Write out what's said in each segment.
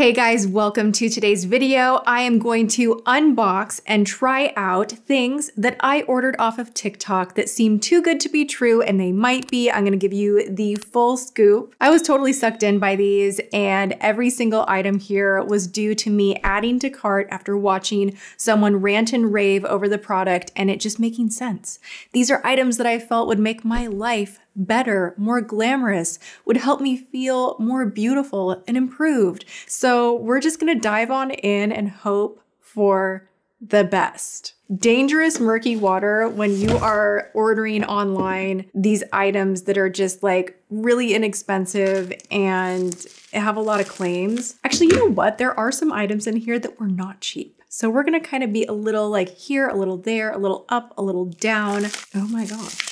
Hey guys, welcome to today's video. I am going to unbox and try out things that I ordered off of TikTok that seem too good to be true, and they might be. I'm gonna give you the full scoop. I was totally sucked in by these, and every single item here was due to me adding to cart after watching someone rant and rave over the product and it just making sense. These are items that I felt would make my life better, more glamorous, would help me feel more beautiful and improved. So we're just gonna dive on in and hope for the best. Dangerous murky water when you are ordering online these items that are just like really inexpensive and have a lot of claims. Actually, you know what? There are some items in here that were not cheap. So we're gonna kind of be a little like here, a little there, a little up, a little down. Oh my gosh.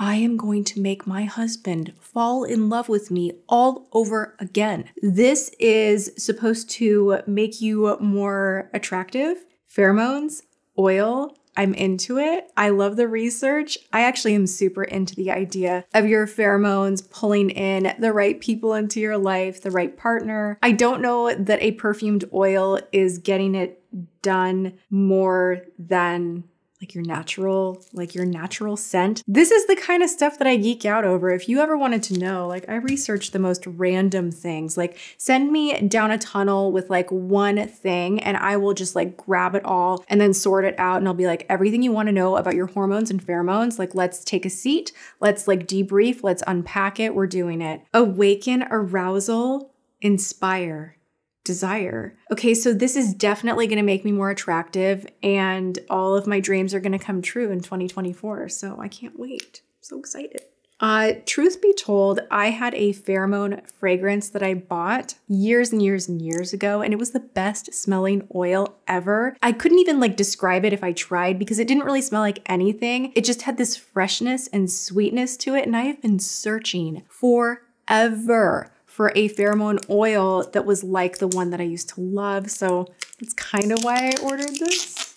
I am going to make my husband fall in love with me all over again. This is supposed to make you more attractive. Pheromones, oil, I'm into it. I love the research. I actually am super into the idea of your pheromones pulling in the right people into your life, the right partner. I don't know that a perfumed oil is getting it done more than like your natural, like your natural scent. This is the kind of stuff that I geek out over. If you ever wanted to know, like I research the most random things. Like send me down a tunnel with like one thing and I will just like grab it all and then sort it out and I'll be like everything you want to know about your hormones and pheromones, like let's take a seat, let's like debrief, let's unpack it, we're doing it. Awaken arousal, inspire desire. Okay, so this is definitely going to make me more attractive and all of my dreams are going to come true in 2024. So I can't wait. I'm so excited. Uh, truth be told, I had a pheromone fragrance that I bought years and years and years ago, and it was the best smelling oil ever. I couldn't even like describe it if I tried because it didn't really smell like anything. It just had this freshness and sweetness to it, and I have been searching forever for a pheromone oil that was like the one that I used to love. So that's kind of why I ordered this.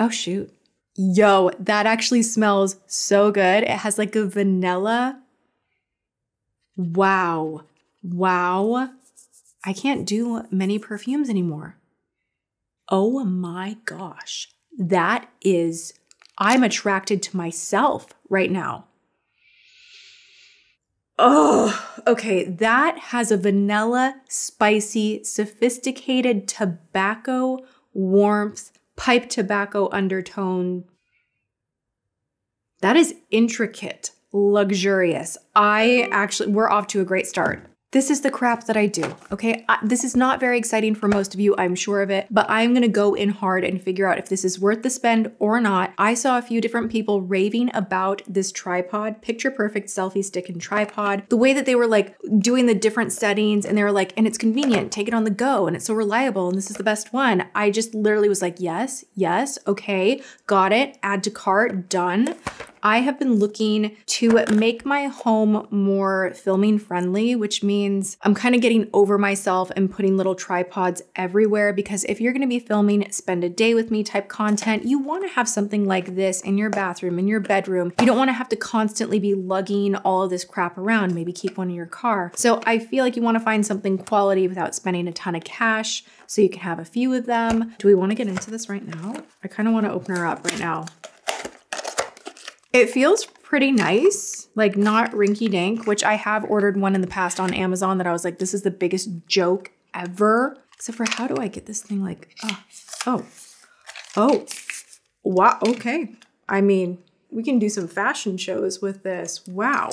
Oh, shoot. Yo, that actually smells so good. It has like a vanilla. Wow. Wow. I can't do many perfumes anymore. Oh my gosh. That is, I'm attracted to myself right now. Oh, okay. That has a vanilla, spicy, sophisticated tobacco warmth, pipe tobacco undertone. That is intricate, luxurious. I actually, we're off to a great start. This is the crap that I do, okay? I, this is not very exciting for most of you, I'm sure of it, but I'm gonna go in hard and figure out if this is worth the spend or not. I saw a few different people raving about this tripod, picture perfect selfie stick and tripod. The way that they were like doing the different settings and they were like, and it's convenient, take it on the go, and it's so reliable, and this is the best one. I just literally was like, yes, yes, okay, got it, add to cart, done. I have been looking to make my home more filming friendly, which means I'm kind of getting over myself and putting little tripods everywhere because if you're going to be filming spend a day with me type content, you want to have something like this in your bathroom, in your bedroom. You don't want to have to constantly be lugging all of this crap around, maybe keep one in your car. So I feel like you want to find something quality without spending a ton of cash so you can have a few of them. Do we want to get into this right now? I kind of want to open her up right now. It feels pretty nice, like not rinky dink, which I have ordered one in the past on Amazon that I was like, this is the biggest joke ever. Except for how do I get this thing like, oh, oh, oh, wow, okay. I mean, we can do some fashion shows with this. Wow.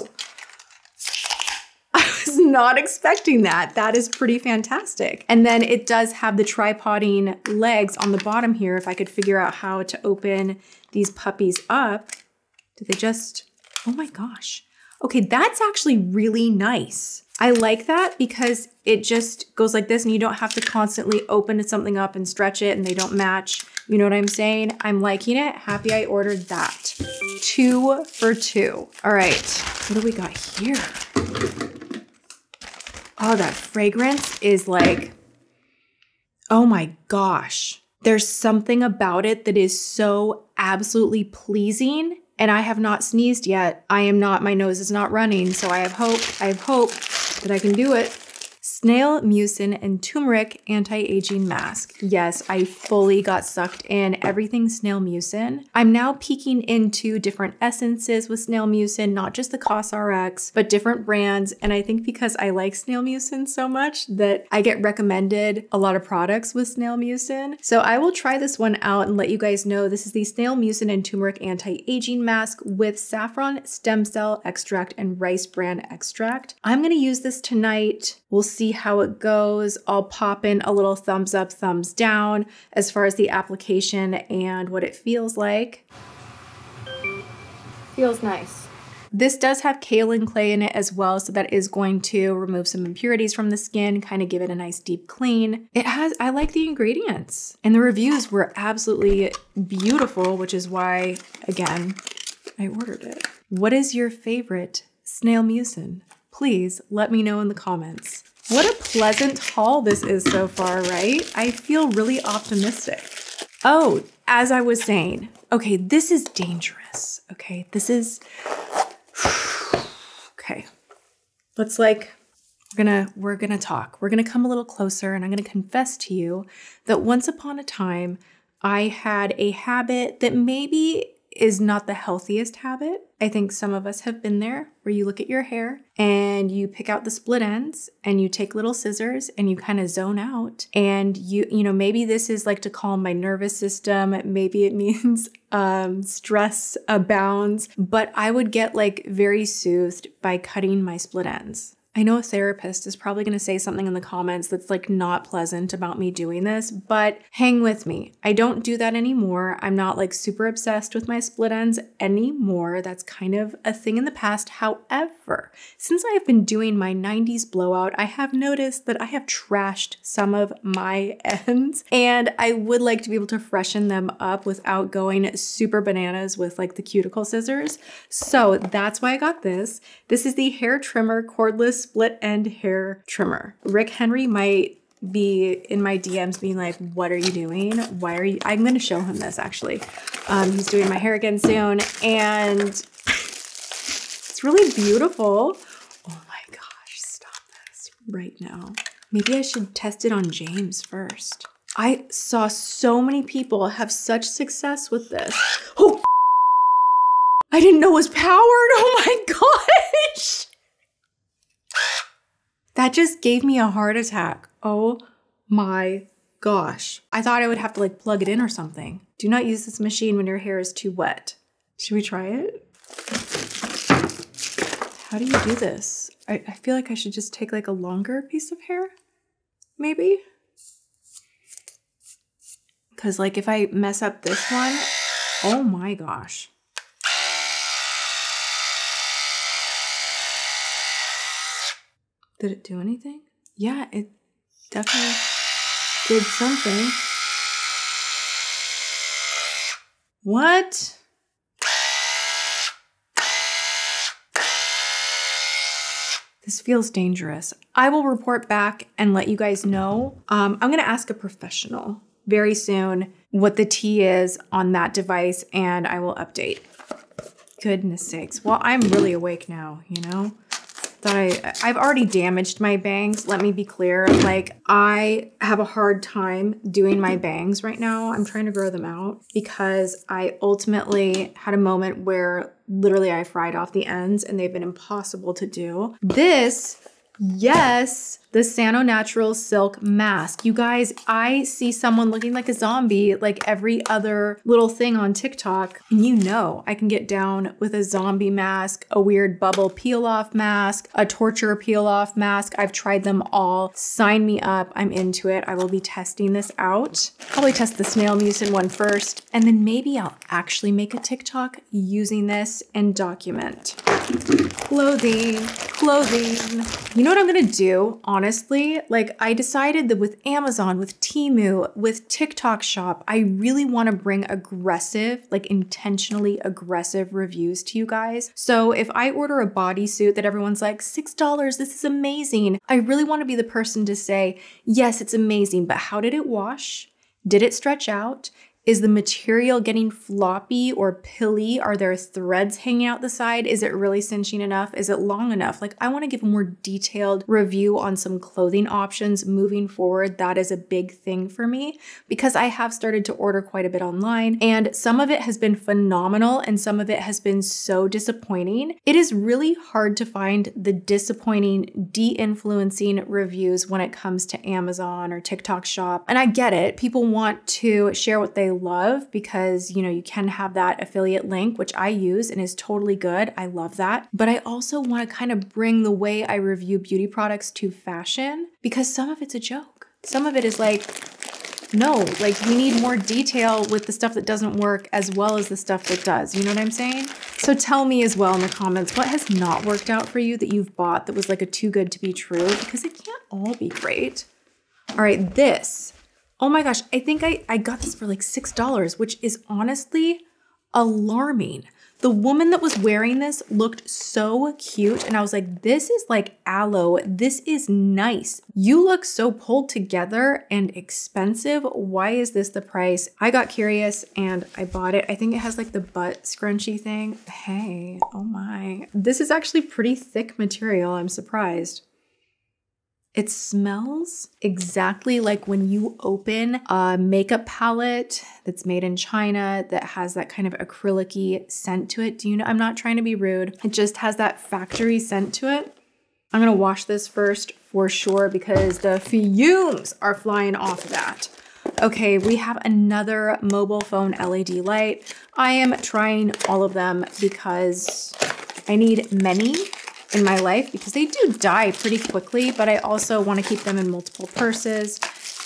I was not expecting that. That is pretty fantastic. And then it does have the tripoding legs on the bottom here. If I could figure out how to open these puppies up. Did they just, oh my gosh. Okay, that's actually really nice. I like that because it just goes like this and you don't have to constantly open something up and stretch it and they don't match. You know what I'm saying? I'm liking it. Happy I ordered that. Two for two. All right, what do we got here? Oh, that fragrance is like, oh my gosh. There's something about it that is so absolutely pleasing and I have not sneezed yet. I am not, my nose is not running. So I have hope, I have hope that I can do it. Snail Mucin and Turmeric Anti-Aging Mask. Yes, I fully got sucked in everything Snail Mucin. I'm now peeking into different essences with Snail Mucin, not just the COSRX, but different brands. And I think because I like Snail Mucin so much that I get recommended a lot of products with Snail Mucin. So I will try this one out and let you guys know this is the Snail Mucin and Turmeric Anti-Aging Mask with saffron, stem cell extract, and rice bran extract. I'm gonna use this tonight. We'll see how it goes. I'll pop in a little thumbs up, thumbs down as far as the application and what it feels like. Feels nice. This does have kaolin clay in it as well, so that is going to remove some impurities from the skin, kind of give it a nice deep clean. It has, I like the ingredients, and the reviews were absolutely beautiful, which is why, again, I ordered it. What is your favorite snail mucin? Please let me know in the comments. What a pleasant haul this is so far, right? I feel really optimistic. Oh, as I was saying, okay, this is dangerous. Okay, this is. okay. Let's like. We're gonna we're gonna talk. We're gonna come a little closer and I'm gonna confess to you that once upon a time I had a habit that maybe is not the healthiest habit. I think some of us have been there where you look at your hair and you pick out the split ends and you take little scissors and you kind of zone out. And you, you know, maybe this is like to calm my nervous system. Maybe it means um, stress abounds, but I would get like very soothed by cutting my split ends. I know a therapist is probably going to say something in the comments that's like not pleasant about me doing this, but hang with me. I don't do that anymore. I'm not like super obsessed with my split ends anymore. That's kind of a thing in the past. However, since I have been doing my 90s blowout, I have noticed that I have trashed some of my ends and I would like to be able to freshen them up without going super bananas with like the cuticle scissors. So that's why I got this. This is the hair trimmer cordless split end hair trimmer. Rick Henry might be in my DMs being like, what are you doing? Why are you? I'm going to show him this actually. Um, he's doing my hair again soon and it's really beautiful. Oh my gosh, stop this right now. Maybe I should test it on James first. I saw so many people have such success with this. Oh, I didn't know it was powered. Oh my gosh. That just gave me a heart attack. Oh my gosh. I thought I would have to like plug it in or something. Do not use this machine when your hair is too wet. Should we try it? How do you do this? I, I feel like I should just take like a longer piece of hair, maybe? Because like if I mess up this one, oh my gosh. Did it do anything? Yeah, it definitely did something. What? This feels dangerous. I will report back and let you guys know. Um, I'm going to ask a professional very soon what the T is on that device and I will update. Goodness sakes. Well, I'm really awake now, you know? That I I've already damaged my bangs. Let me be clear. Like I have a hard time doing my bangs right now. I'm trying to grow them out because I ultimately had a moment where literally I fried off the ends and they've been impossible to do. This Yes, the Sano Natural Silk Mask. You guys, I see someone looking like a zombie like every other little thing on TikTok. And you know, I can get down with a zombie mask, a weird bubble peel off mask, a torture peel off mask. I've tried them all. Sign me up. I'm into it. I will be testing this out. Probably test the snail mucin one first, and then maybe I'll actually make a TikTok using this and document. Clothing, clothing. You know what I'm gonna do, honestly? Honestly, like, I decided that with Amazon, with Temu, with TikTok Shop, I really wanna bring aggressive, like intentionally aggressive reviews to you guys. So if I order a bodysuit that everyone's like, $6, this is amazing, I really wanna be the person to say, yes, it's amazing, but how did it wash? Did it stretch out? Is the material getting floppy or pilly? Are there threads hanging out the side? Is it really cinching enough? Is it long enough? Like, I want to give a more detailed review on some clothing options moving forward. That is a big thing for me because I have started to order quite a bit online and some of it has been phenomenal and some of it has been so disappointing. It is really hard to find the disappointing, de influencing reviews when it comes to Amazon or TikTok shop. And I get it. People want to share what they love because, you know, you can have that affiliate link, which I use and is totally good. I love that. But I also want to kind of bring the way I review beauty products to fashion because some of it's a joke. Some of it is like, no, like we need more detail with the stuff that doesn't work as well as the stuff that does. You know what I'm saying? So tell me as well in the comments what has not worked out for you that you've bought that was like a too good to be true because it can't all be great. All right, this Oh my gosh, I think I, I got this for like $6, which is honestly alarming. The woman that was wearing this looked so cute, and I was like, this is like Alo. This is nice. You look so pulled together and expensive. Why is this the price? I got curious and I bought it. I think it has like the butt scrunchy thing. Hey, oh my. This is actually pretty thick material. I'm surprised. It smells exactly like when you open a makeup palette that's made in China that has that kind of acrylic scent to it. Do you know? I'm not trying to be rude. It just has that factory scent to it. I'm gonna wash this first for sure because the fumes are flying off of that. Okay, we have another mobile phone LED light. I am trying all of them because I need many in my life because they do die pretty quickly, but I also want to keep them in multiple purses.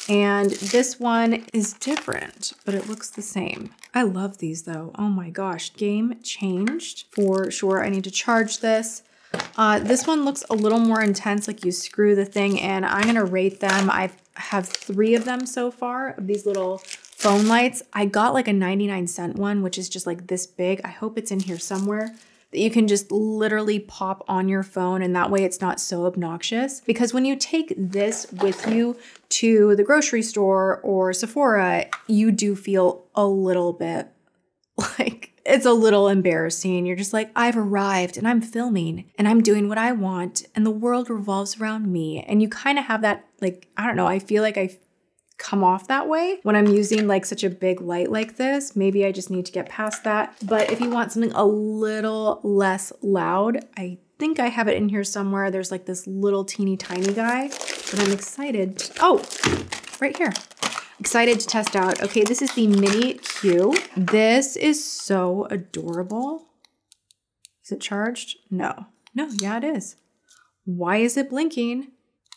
And this one is different, but it looks the same. I love these though. Oh my gosh, game changed for sure. I need to charge this. Uh, this one looks a little more intense, like you screw the thing in. I'm gonna rate them. I have three of them so far of these little phone lights. I got like a 99 cent one, which is just like this big. I hope it's in here somewhere that you can just literally pop on your phone and that way it's not so obnoxious. Because when you take this with you to the grocery store or Sephora, you do feel a little bit like it's a little embarrassing. You're just like, I've arrived and I'm filming and I'm doing what I want and the world revolves around me. And you kind of have that, like, I don't know, I feel like I come off that way when I'm using like such a big light like this. Maybe I just need to get past that. But if you want something a little less loud, I think I have it in here somewhere. There's like this little teeny tiny guy that I'm excited. To, oh, right here. Excited to test out. Okay, this is the Mini Q. This is so adorable. Is it charged? No. No, yeah, it is. Why is it blinking?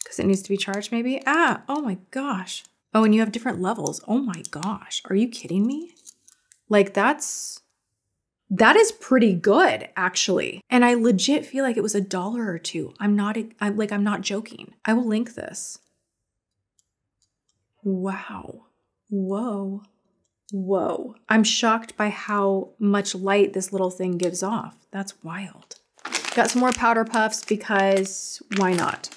Because it needs to be charged maybe? Ah, oh my gosh. Oh, and you have different levels. Oh my gosh. Are you kidding me? Like that's that is pretty good actually. And I legit feel like it was a dollar or two. I'm not I'm like I'm not joking. I will link this. Wow. Whoa. Whoa. I'm shocked by how much light this little thing gives off. That's wild. Got some more powder puffs because why not?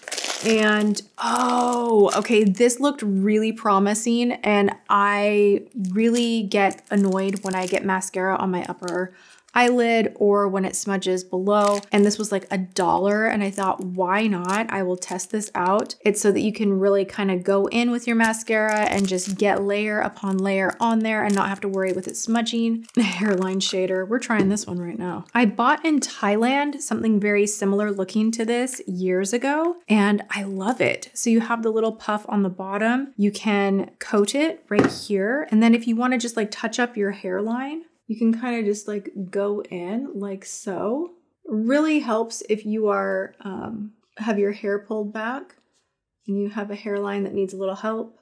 And oh, okay, this looked really promising. And I really get annoyed when I get mascara on my upper eyelid or when it smudges below. And this was like a dollar. And I thought, why not? I will test this out. It's so that you can really kind of go in with your mascara and just get layer upon layer on there and not have to worry with it smudging. The Hairline shader. We're trying this one right now. I bought in Thailand something very similar looking to this years ago and I love it. So you have the little puff on the bottom. You can coat it right here. And then if you want to just like touch up your hairline, you can kind of just like go in like so. Really helps if you are um, have your hair pulled back and you have a hairline that needs a little help.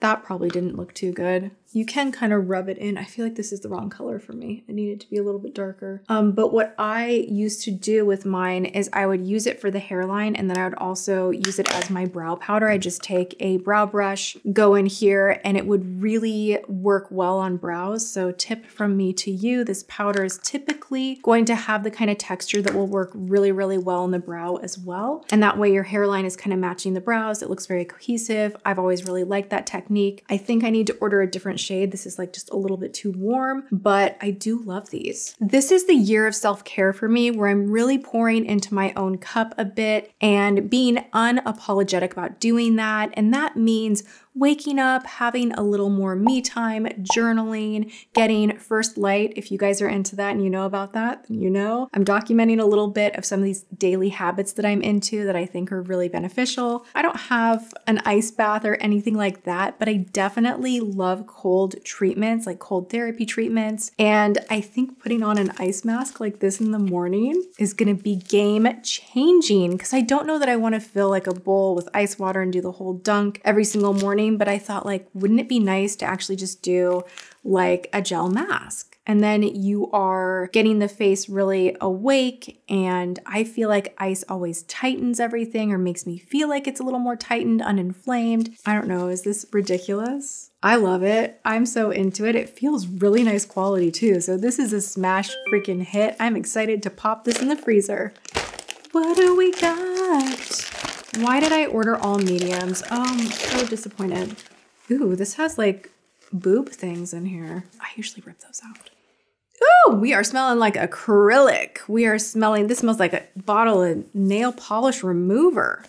That probably didn't look too good. You can kind of rub it in. I feel like this is the wrong color for me. I need it to be a little bit darker. Um, but what I used to do with mine is I would use it for the hairline and then I would also use it as my brow powder. I just take a brow brush, go in here, and it would really work well on brows. So tip from me to you, this powder is typically going to have the kind of texture that will work really, really well on the brow as well. And that way your hairline is kind of matching the brows. It looks very cohesive. I've always really liked that technique. I think I need to order a different different shade. This is like just a little bit too warm, but I do love these. This is the year of self-care for me where I'm really pouring into my own cup a bit and being unapologetic about doing that. And that means waking up, having a little more me time, journaling, getting first light. If you guys are into that and you know about that, you know. I'm documenting a little bit of some of these daily habits that I'm into that I think are really beneficial. I don't have an ice bath or anything like that, but I definitely love cold treatments, like cold therapy treatments. And I think putting on an ice mask like this in the morning is gonna be game changing because I don't know that I wanna fill like a bowl with ice water and do the whole dunk every single morning but I thought like, wouldn't it be nice to actually just do like a gel mask? And then you are getting the face really awake. And I feel like ice always tightens everything or makes me feel like it's a little more tightened, uninflamed. I don't know. Is this ridiculous? I love it. I'm so into it. It feels really nice quality too. So this is a smash freaking hit. I'm excited to pop this in the freezer. What do we got? Why did I order all mediums? Oh, I'm so disappointed. Ooh, this has like boob things in here. I usually rip those out. Ooh, we are smelling like acrylic. We are smelling, this smells like a bottle of nail polish remover.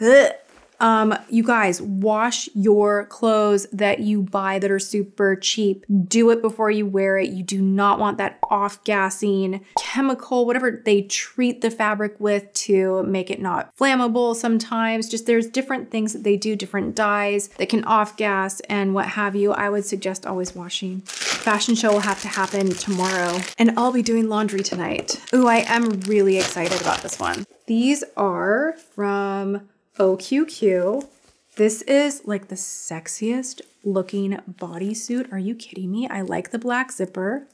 Ugh. Um, you guys, wash your clothes that you buy that are super cheap. Do it before you wear it. You do not want that off gassing chemical, whatever they treat the fabric with to make it not flammable sometimes. Just there's different things that they do, different dyes that can off gas and what have you. I would suggest always washing. Fashion show will have to happen tomorrow and I'll be doing laundry tonight. Ooh, I am really excited about this one. These are from OQQ. This is like the sexiest looking bodysuit. Are you kidding me? I like the black zipper.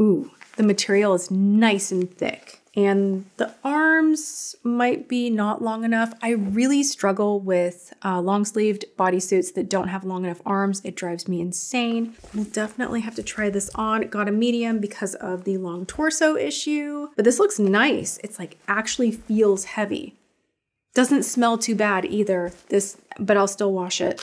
Ooh, the material is nice and thick. And the arms might be not long enough. I really struggle with uh, long sleeved bodysuits that don't have long enough arms. It drives me insane. We'll definitely have to try this on. Got a medium because of the long torso issue, but this looks nice. It's like actually feels heavy. Doesn't smell too bad either, this, but I'll still wash it.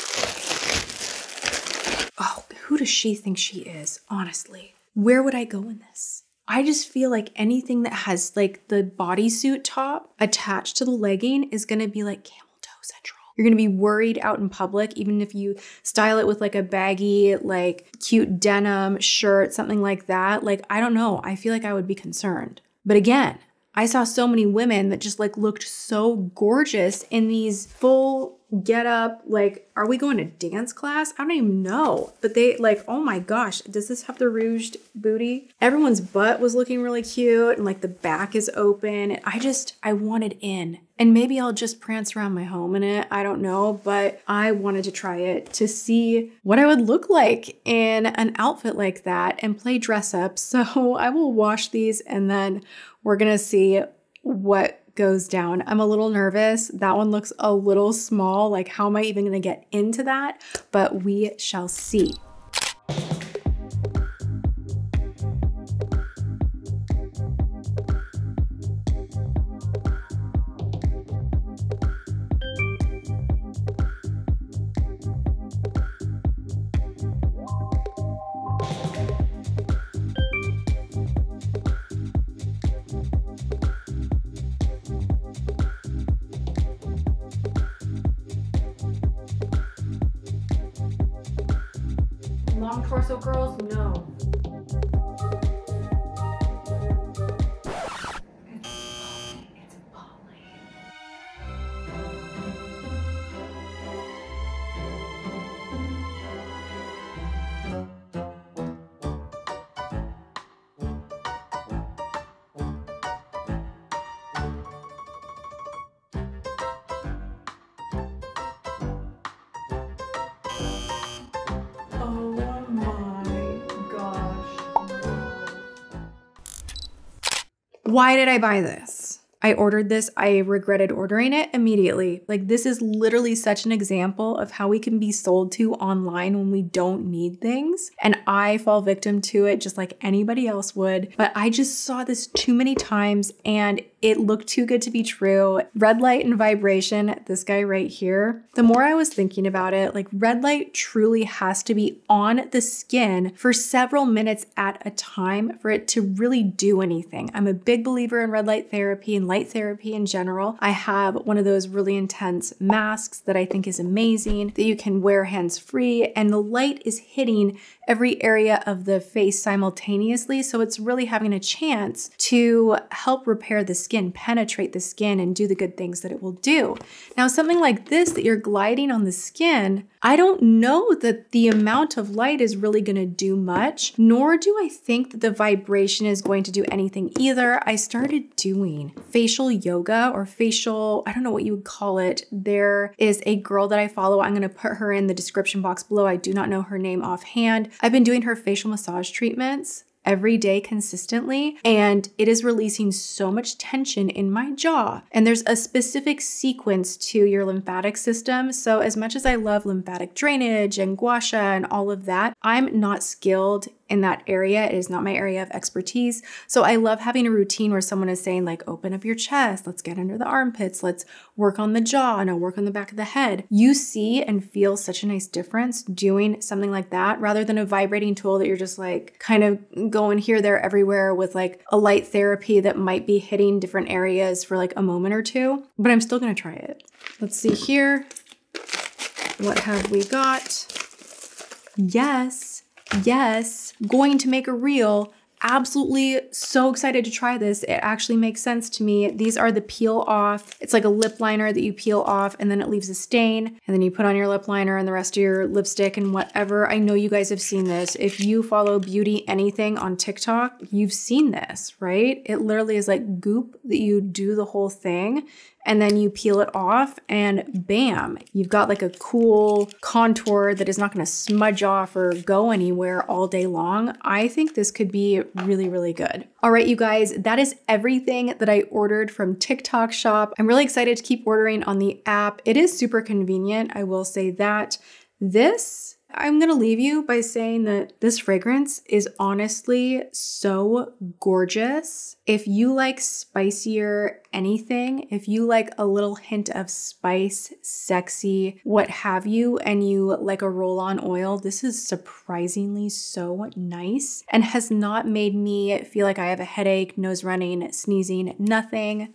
Oh, who does she think she is, honestly? Where would I go in this? I just feel like anything that has like the bodysuit top attached to the legging is gonna be like camel toe central. You're gonna be worried out in public, even if you style it with like a baggy, like cute denim shirt, something like that. Like, I don't know. I feel like I would be concerned. But again, I saw so many women that just like looked so gorgeous in these full get up. Like, are we going to dance class? I don't even know. But they like, oh my gosh, does this have the ruched booty? Everyone's butt was looking really cute and like the back is open. I just, I wanted in. And maybe I'll just prance around my home in it. I don't know, but I wanted to try it to see what I would look like in an outfit like that and play dress up. So I will wash these and then we're gonna see what goes down. I'm a little nervous. That one looks a little small. Like, how am I even gonna get into that? But we shall see. Long torso girls, no. Why did I buy this? I ordered this, I regretted ordering it immediately. Like, this is literally such an example of how we can be sold to online when we don't need things. And I fall victim to it just like anybody else would. But I just saw this too many times and it looked too good to be true. Red light and vibration, this guy right here. The more I was thinking about it, like red light truly has to be on the skin for several minutes at a time for it to really do anything. I'm a big believer in red light therapy and light therapy in general. I have one of those really intense masks that I think is amazing that you can wear hands free, and the light is hitting every area of the face simultaneously. So it's really having a chance to help repair the skin, penetrate the skin, and do the good things that it will do. Now, something like this that you're gliding on the skin, I don't know that the amount of light is really going to do much, nor do I think that the vibration is going to do anything either. I started doing facial yoga or facial, I don't know what you would call it. There is a girl that I follow. I'm going to put her in the description box below. I do not know her name offhand. I've been doing her facial massage treatments every day consistently, and it is releasing so much tension in my jaw. And there's a specific sequence to your lymphatic system. So, as much as I love lymphatic drainage and gua sha and all of that, I'm not skilled in that area. It is not my area of expertise. So I love having a routine where someone is saying, like, open up your chest, let's get under the armpits, let's work on the jaw, and I'll work on the back of the head. You see and feel such a nice difference doing something like that rather than a vibrating tool that you're just like kind of going here, there, everywhere with like a light therapy that might be hitting different areas for like a moment or two. But I'm still gonna try it. Let's see here. What have we got? Yes yes, going to make a reel. Absolutely so excited to try this. It actually makes sense to me. These are the peel off. It's like a lip liner that you peel off and then it leaves a stain. And then you put on your lip liner and the rest of your lipstick and whatever. I know you guys have seen this. If you follow beauty anything on TikTok, you've seen this, right? It literally is like goop that you do the whole thing and then you peel it off and bam, you've got like a cool contour that is not gonna smudge off or go anywhere all day long. I think this could be really, really good. All right, you guys, that is everything that I ordered from TikTok shop. I'm really excited to keep ordering on the app. It is super convenient, I will say that. This I'm going to leave you by saying that this fragrance is honestly so gorgeous. If you like spicier anything, if you like a little hint of spice, sexy, what have you, and you like a roll on oil, this is surprisingly so nice and has not made me feel like I have a headache, nose running, sneezing, nothing.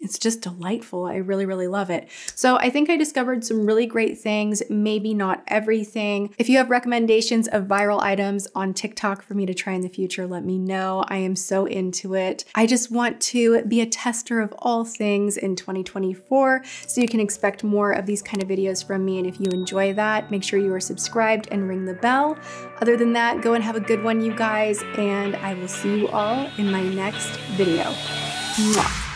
It's just delightful. I really, really love it. So I think I discovered some really great things, maybe not everything. If you have recommendations of viral items on TikTok for me to try in the future, let me know. I am so into it. I just want to be a tester of all things in 2024, so you can expect more of these kind of videos from me. And if you enjoy that, make sure you are subscribed and ring the bell. Other than that, go and have a good one, you guys, and I will see you all in my next video. Mwah.